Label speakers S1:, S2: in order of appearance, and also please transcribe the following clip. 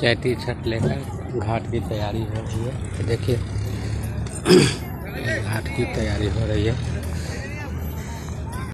S1: चैती छठ लेकर घाट की तैयारी हो रही है। देखिए, घाट की तैयारी हो रही है।